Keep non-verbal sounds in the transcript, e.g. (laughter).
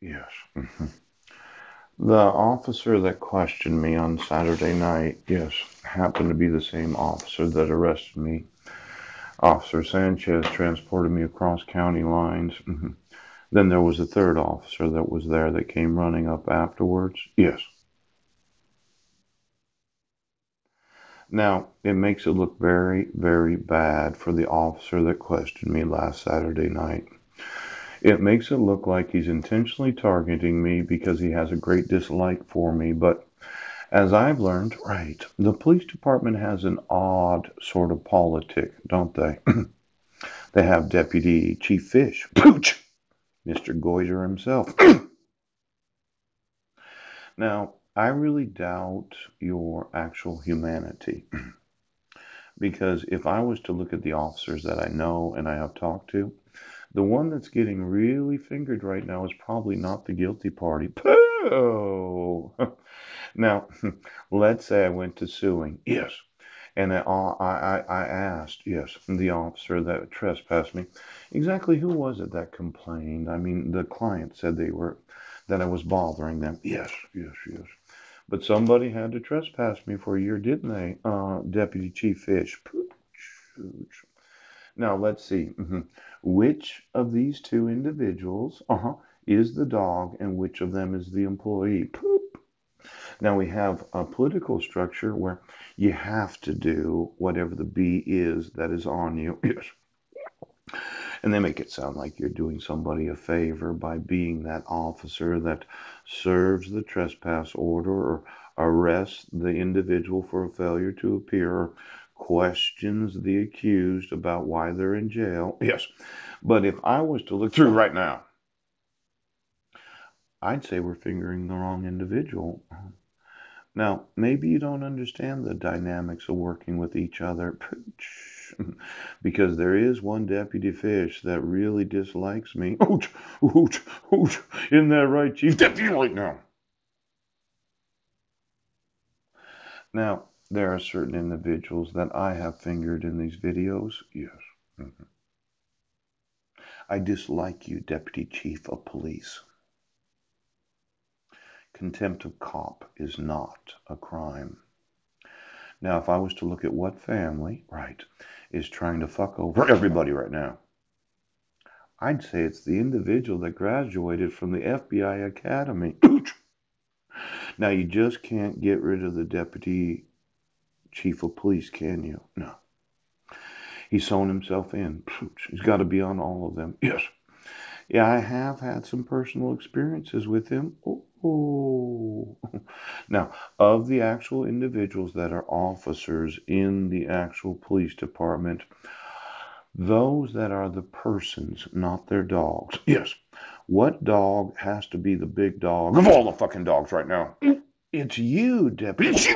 Yes. mhm. The officer that questioned me on Saturday night, yes, happened to be the same officer that arrested me. Officer Sanchez transported me across county lines. mhm. Then there was a third officer that was there that came running up afterwards. Yes. Now, it makes it look very, very bad for the officer that questioned me last Saturday night. It makes it look like he's intentionally targeting me because he has a great dislike for me, but as I've learned, right, the police department has an odd sort of politic, don't they? (clears throat) they have Deputy Chief Fish, (laughs) Pooch, Mr. Goiter himself. (clears throat) now, I really doubt your actual humanity (clears throat) because if I was to look at the officers that I know and I have talked to, the one that's getting really fingered right now is probably not the guilty party. Pooh! (laughs) now, (laughs) let's say I went to suing. Yes. And I, I, I asked, yes, the officer that trespassed me, exactly who was it that complained? I mean, the client said they were, that I was bothering them. Yes, yes, yes. But somebody had to trespass me for a year, didn't they? Uh, Deputy Chief Fish. Now, let's see. Mhm. Which of these two individuals uh-huh, is the dog and which of them is the employee? Poop. Now, we have a political structure where you have to do whatever the B is that is on you. (laughs) Yes. And they make it sound like you're doing somebody a favor by being that officer that serves the trespass order or arrests the individual for a failure to appear or questions the accused about why they're in jail. (laughs) Yes. But if I was to look through right now, I'd say we're fingering the wrong individual. Now, maybe you don't understand the dynamics of working with each other. (laughs) because there is one deputy fish that really dislikes me. (laughs) Ouch, ouch, ouch. Isn't that right, Chief? Deputy right now. Now, there are certain individuals that I have fingered in these videos. Yes. Mhm. I dislike you, Deputy Chief of Police. Contempt of cop is not a crime. Now, if I was to look at what family, right, is trying to fuck over (laughs) everybody right now, I'd say it's the individual that graduated from the FBI Academy. (clears throat) now, you just can't get rid of the deputy chief of police, can you? No. He's sewn himself in. He's got to be on all of them. Yes. Yeah, I have had some personal experiences with him. Oh. (laughs) Now, of the actual individuals that are officers in the actual police department, those that are the persons, not their dogs. Yes. What dog has to be the big dog of all the fucking dogs right now? Mm. It's you, Deputy.